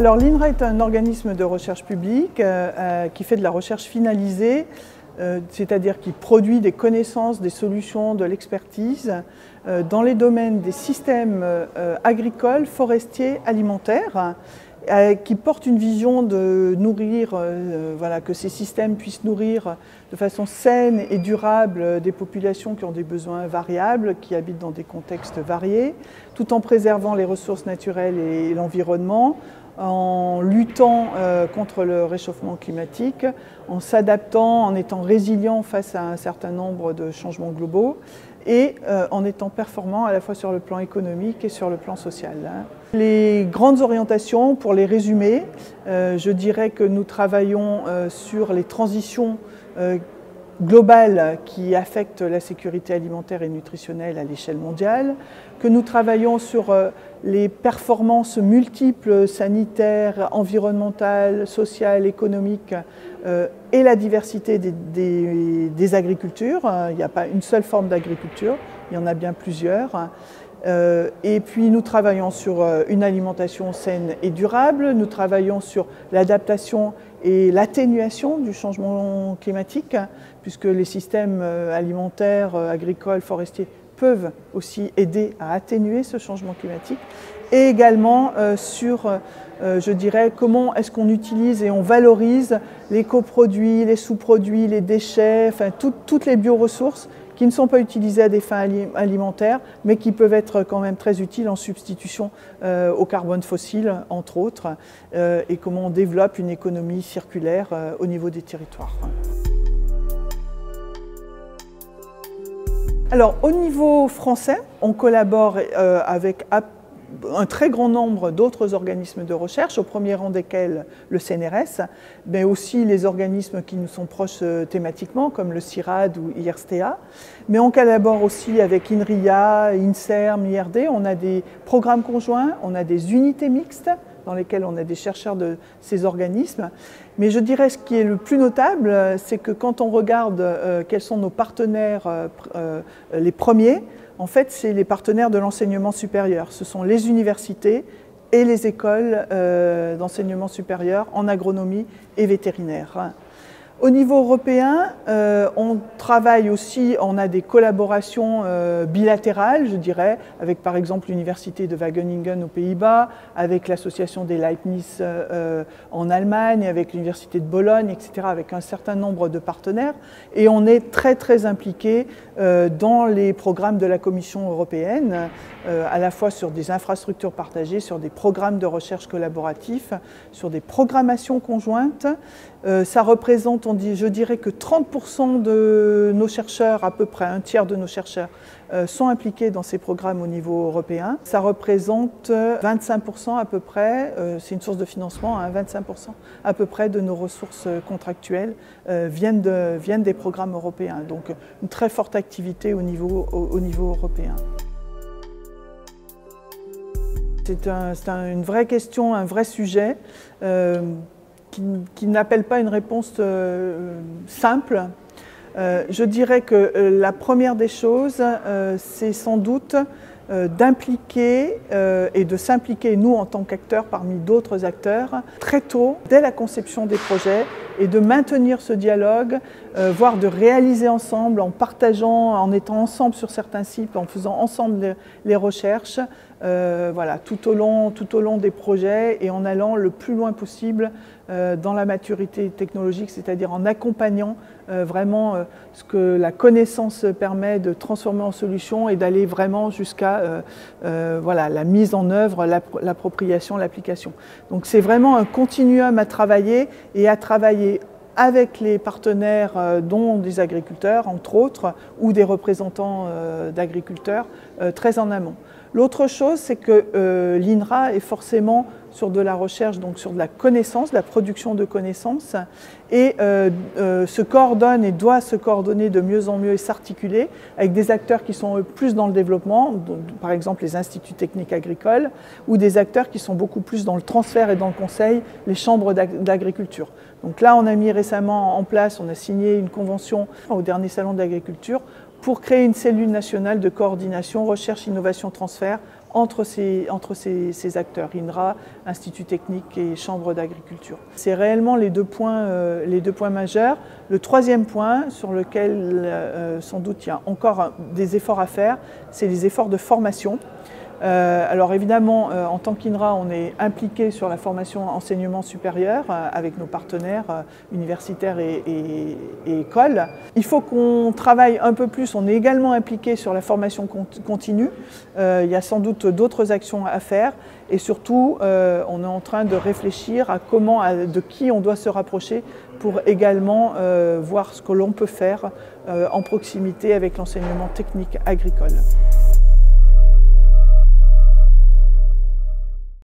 Alors l'INRA est un organisme de recherche publique euh, euh, qui fait de la recherche finalisée, euh, c'est-à-dire qui produit des connaissances, des solutions, de l'expertise dans les domaines des systèmes agricoles, forestiers, alimentaires qui porte une vision de nourrir, voilà, que ces systèmes puissent nourrir de façon saine et durable des populations qui ont des besoins variables, qui habitent dans des contextes variés, tout en préservant les ressources naturelles et l'environnement, en luttant euh, contre le réchauffement climatique, en s'adaptant, en étant résilient face à un certain nombre de changements globaux et euh, en étant performant à la fois sur le plan économique et sur le plan social. Hein. Les grandes orientations, pour les résumer, euh, je dirais que nous travaillons sur les transitions globale qui affecte la sécurité alimentaire et nutritionnelle à l'échelle mondiale, que nous travaillons sur euh, les performances multiples sanitaires, environnementales, sociales, économiques euh, et la diversité des, agricultures. Il n'y a pas une seule forme d'agriculture, il y en a bien plusieurs. Euh, et puis nous travaillons sur une alimentation saine et durable, nous travaillons sur l'adaptation et l'atténuation du changement climatique, puisque les systèmes euh, alimentaires, euh, agricoles, forestiers peuvent aussi aider à atténuer ce changement climatique, et également euh, sur, je dirais, comment est-ce qu'on utilise et on valorise les coproduits, les sous-produits, les déchets, enfin toutes les bioressources qui ne sont pas utilisés à des fins alimentaires, mais qui peuvent être quand même très utiles en substitution euh, au carbone fossile, entre autres, euh, et comment on développe une économie circulaire euh, au niveau des territoires. Alors, au niveau français, on collabore avec un très grand nombre d'autres organismes de recherche, au premier rang desquels le CNRS, mais aussi les organismes qui nous sont proches euh, thématiquement, comme le CIRAD ou IRSTEA. Mais on collabore aussi avec INRIA, INSERM, IRD. On a des programmes conjoints, on a des unités mixtes dans lesquelles on a des chercheurs de ces organismes. Mais je dirais ce qui est le plus notable, c'est que quand on regarde euh, quels sont nos partenaires euh, les premiers, en fait, c'est les partenaires de l'enseignement supérieur. Ce sont les universités et les écoles euh, d'enseignement supérieur en agronomie et vétérinaire. Au niveau européen, euh, on travaille aussi, on a des collaborations euh, bilatérales, je dirais, avec par exemple l'Université de Wageningen aux Pays-Bas, avec l'Association des Leibniz euh, en Allemagne, avec l'Université de Bologne, etc., avec un certain nombre de partenaires. Et on est très très impliqué dans les programmes de la Commission européenne, à la fois sur des infrastructures partagées, sur des programmes de recherche collaboratifs, sur des programmations conjointes. ça représente je dirais que 30% de nos chercheurs, à peu près un tiers de nos chercheurs, euh, sont impliqués dans ces programmes au niveau européen. Ça représente 25% à peu près, euh, c'est une source de financement, 25% hein, à peu près de nos ressources contractuelles euh, viennent, de, viennent des programmes européens. Donc une très forte activité au, niveau européen. C'est une vraie question, un vrai sujet qui, n'appelle pas une réponse euh, simple. Euh, je dirais que euh, la première des choses, c'est sans doute d'impliquer et de s'impliquer, nous, en tant qu'acteurs, parmi d'autres acteurs, très tôt, dès la conception des projets, et de maintenir ce dialogue, voire de réaliser ensemble, en partageant, en étant ensemble sur certains sites, en faisant ensemble les, recherches, voilà, tout au, long, des projets et en allant le plus loin possible euh, dans la maturité technologique, c'est-à-dire en accompagnant euh, vraiment euh, ce que la connaissance permet de transformer en solution et d'aller vraiment jusqu'à voilà, la mise en œuvre, l'appropriation, l'application. Donc c'est vraiment un continuum à travailler et à travailler avec les partenaires, dont des agriculteurs, entre autres, ou des représentants d'agriculteurs, très en amont. L'autre chose, c'est que l'INRA est forcément sur de la recherche, donc sur de la connaissance, de la production de connaissances, et euh, euh, se coordonne et doit se coordonner de mieux en mieux et s'articuler avec des acteurs qui sont plus dans le développement, par exemple les instituts techniques agricoles, ou des acteurs qui sont beaucoup plus dans le transfert et dans le conseil, les chambres d'agriculture. Donc là, on a mis récemment en place, on a signé une convention au dernier salon de l'agriculture pour créer une cellule nationale de coordination recherche, innovation, transfert entre ces, acteurs, INRA, Institut technique et Chambre d'agriculture. C'est réellement les deux, points, euh, majeurs. Le troisième point sur lequel euh, sans doute il y a encore des efforts à faire, c'est les efforts de formation. Euh, alors évidemment, euh, en tant qu'INRA, on est impliqué sur la formation enseignement supérieur euh, avec nos partenaires universitaires et, écoles. Il faut qu'on travaille un peu plus, on est également impliqué sur la formation continue. il y a sans doute d'autres actions à faire et surtout, on est en train de réfléchir à comment, de qui on doit se rapprocher pour également voir ce que l'on peut faire en proximité avec l'enseignement technique agricole.